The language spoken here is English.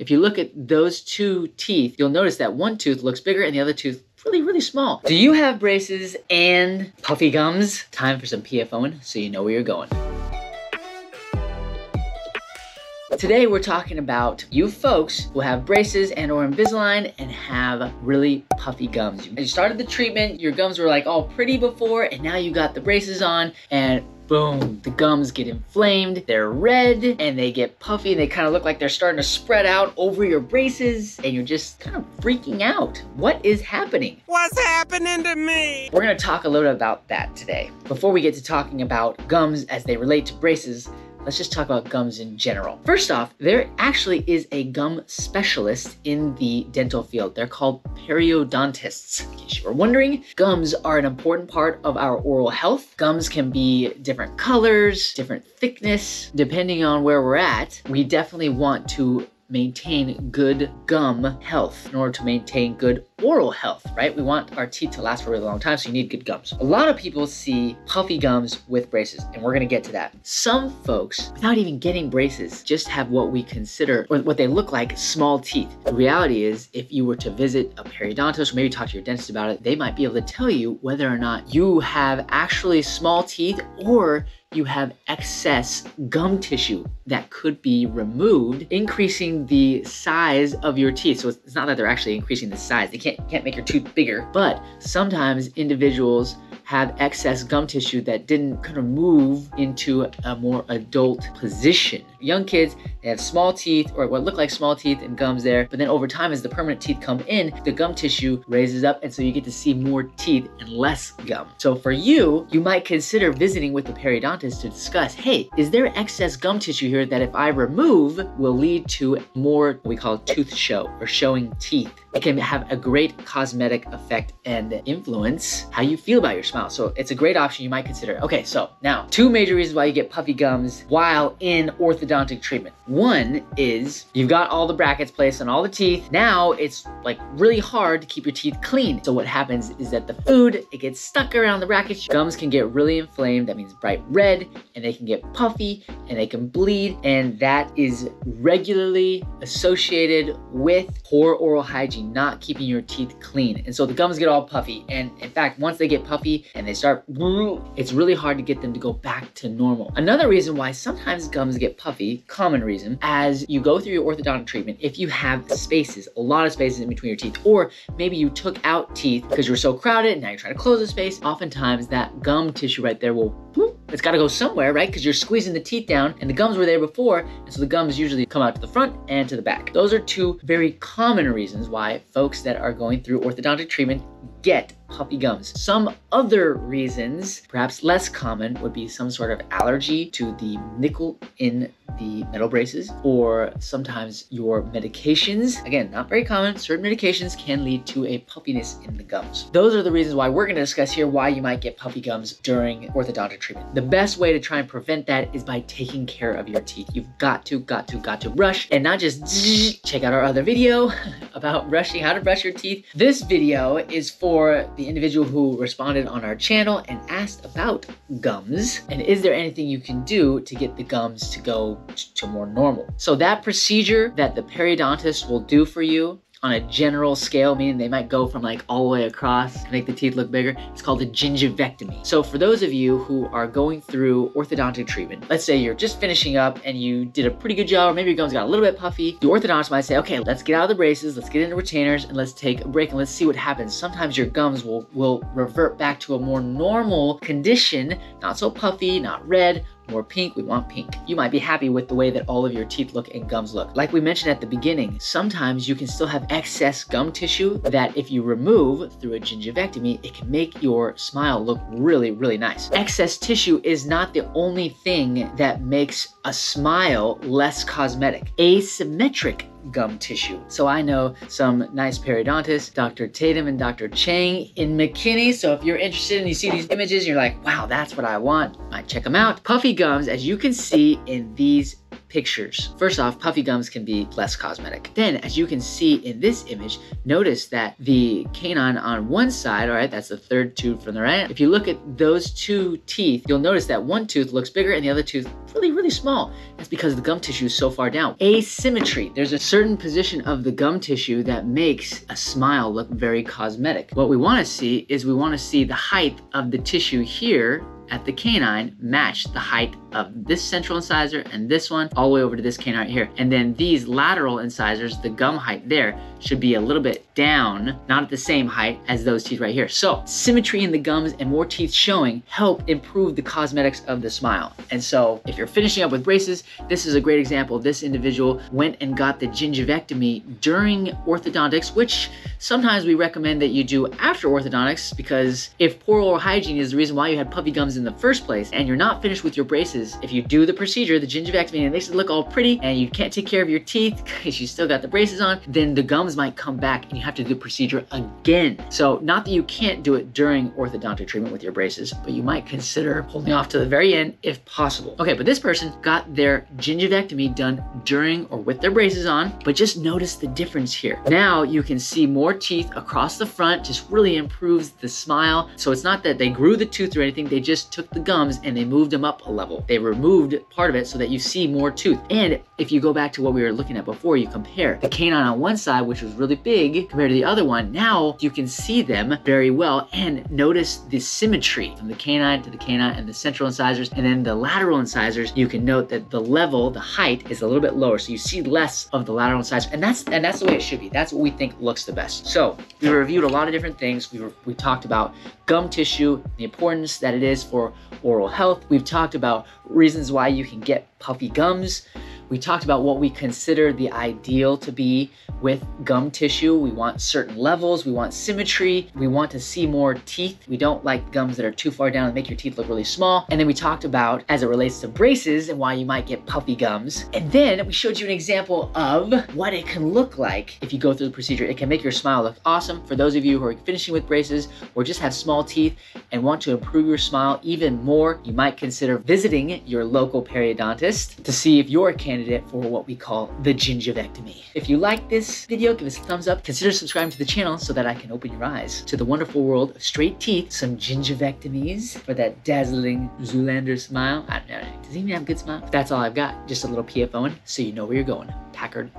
If you look at those two teeth, you'll notice that one tooth looks bigger and the other tooth really, really small. Do you have braces and puffy gums? Time for some PFOing so you know where you're going. Today we're talking about you folks who have braces and or Invisalign and have really puffy gums. You started the treatment, your gums were like all pretty before and now you got the braces on and boom, the gums get inflamed, they're red, and they get puffy, and they kind of look like they're starting to spread out over your braces, and you're just kind of freaking out. What is happening? What's happening to me? We're gonna talk a little bit about that today. Before we get to talking about gums as they relate to braces, let's just talk about gums in general. First off, there actually is a gum specialist in the dental field. They're called periodontists. In case you were wondering, gums are an important part of our oral health. Gums can be different colors, different thickness, depending on where we're at. We definitely want to maintain good gum health in order to maintain good oral health, right? We want our teeth to last for a really long time, so you need good gums. A lot of people see puffy gums with braces, and we're gonna get to that. Some folks, without even getting braces, just have what we consider, or what they look like, small teeth. The reality is, if you were to visit a periodontist or maybe talk to your dentist about it, they might be able to tell you whether or not you have actually small teeth or you have excess gum tissue that could be removed, increasing the size of your teeth. So it's not that they're actually increasing the size. They can't, can't make your tooth bigger, but sometimes individuals have excess gum tissue that didn't kind of move into a more adult position. Young kids, they have small teeth or what look like small teeth and gums there, but then over time as the permanent teeth come in, the gum tissue raises up and so you get to see more teeth and less gum. So for you, you might consider visiting with the periodontist to discuss, hey, is there excess gum tissue here that if I remove will lead to more we call tooth show or showing teeth? It can have a great cosmetic effect and influence how you feel about your smile. So it's a great option you might consider. Okay, so now two major reasons why you get puffy gums while in orthodontic treatment. One is you've got all the brackets placed on all the teeth. Now it's like really hard to keep your teeth clean. So what happens is that the food, it gets stuck around the brackets. Gums can get really inflamed. That means bright red and they can get puffy and they can bleed. And that is regularly associated with poor oral hygiene, not keeping your teeth clean. And so the gums get all puffy. And in fact, once they get puffy and they start, it's really hard to get them to go back to normal. Another reason why sometimes gums get puffy, common reason, as you go through your orthodontic treatment, if you have spaces, a lot of spaces in between your teeth, or maybe you took out teeth because you were so crowded and now you're trying to close the space, oftentimes that gum tissue right there will it's got to go somewhere, right? Because you're squeezing the teeth down and the gums were there before. And so the gums usually come out to the front and to the back. Those are two very common reasons why folks that are going through orthodontic treatment get puffy gums. Some other reasons, perhaps less common, would be some sort of allergy to the nickel in the metal braces, or sometimes your medications. Again, not very common. Certain medications can lead to a puffiness in the gums. Those are the reasons why we're gonna discuss here why you might get puffy gums during orthodontic treatment. The best way to try and prevent that is by taking care of your teeth. You've got to, got to, got to brush and not just check out our other video about brushing, how to brush your teeth. This video is for the individual who responded on our channel and asked about gums and is there anything you can do to get the gums to go to more normal. So that procedure that the periodontist will do for you on a general scale, meaning they might go from like all the way across to make the teeth look bigger. It's called a gingivectomy. So for those of you who are going through orthodontic treatment, let's say you're just finishing up and you did a pretty good job, or maybe your gums got a little bit puffy, the orthodontist might say, okay, let's get out of the braces, let's get into retainers, and let's take a break and let's see what happens. Sometimes your gums will, will revert back to a more normal condition, not so puffy, not red, more pink, we want pink. You might be happy with the way that all of your teeth look and gums look. Like we mentioned at the beginning, sometimes you can still have excess gum tissue that if you remove through a gingivectomy, it can make your smile look really, really nice. Excess tissue is not the only thing that makes a smile less cosmetic. Asymmetric gum tissue. So I know some nice periodontists, Dr. Tatum and Dr. Chang in McKinney. So if you're interested and you see these images, you're like, wow, that's what I want, I might check them out. Puffy gums, as you can see in these pictures. First off, puffy gums can be less cosmetic. Then, as you can see in this image, notice that the canine on one side, all right, that's the third tooth from the right. If you look at those two teeth, you'll notice that one tooth looks bigger and the other tooth really, really small. That's because the gum tissue is so far down. Asymmetry. There's a certain position of the gum tissue that makes a smile look very cosmetic. What we want to see is we want to see the height of the tissue here at the canine match the height of this central incisor and this one all the way over to this canine right here. And then these lateral incisors, the gum height there, should be a little bit down, not at the same height as those teeth right here. So symmetry in the gums and more teeth showing help improve the cosmetics of the smile. And so if you're finishing up with braces, this is a great example. This individual went and got the gingivectomy during orthodontics, which sometimes we recommend that you do after orthodontics because if poor oral hygiene is the reason why you had puffy gums in the first place and you're not finished with your braces, if you do the procedure, the gingivectomy, and it makes it look all pretty and you can't take care of your teeth because you still got the braces on, then the gums might come back and you have to do the procedure again. So not that you can't do it during orthodontic treatment with your braces, but you might consider holding off to the very end if possible. Okay, but this person got their gingivectomy done during or with their braces on, but just notice the difference here. Now you can see more teeth across the front, just really improves the smile. So it's not that they grew the tooth or anything, they just took the gums and they moved them up a level. They removed part of it so that you see more tooth. And if you go back to what we were looking at before, you compare the canine on one side, which was really big compared to the other one. Now you can see them very well and notice the symmetry from the canine to the canine and the central incisors and then the lateral incisors. You can note that the level, the height is a little bit lower. So you see less of the lateral incisors and that's and that's the way it should be. That's what we think looks the best. So we reviewed a lot of different things. We, were, we talked about gum tissue, the importance that it is for oral health. We've talked about reasons why you can get puffy gums. We talked about what we consider the ideal to be with gum tissue. We want certain levels, we want symmetry, we want to see more teeth. We don't like gums that are too far down and make your teeth look really small. And then we talked about as it relates to braces and why you might get puffy gums. And then we showed you an example of what it can look like if you go through the procedure. It can make your smile look awesome. For those of you who are finishing with braces or just have small teeth and want to improve your smile even more, you might consider visiting your local periodontist to see if you're a candidate for what we call the gingivectomy. If you like this video, give us a thumbs up. Consider subscribing to the channel so that I can open your eyes to the wonderful world of straight teeth, some gingivectomies for that dazzling Zoolander smile. I don't know. Does he even have a good smile? That's all I've got. Just a little PFOing so you know where you're going. Packard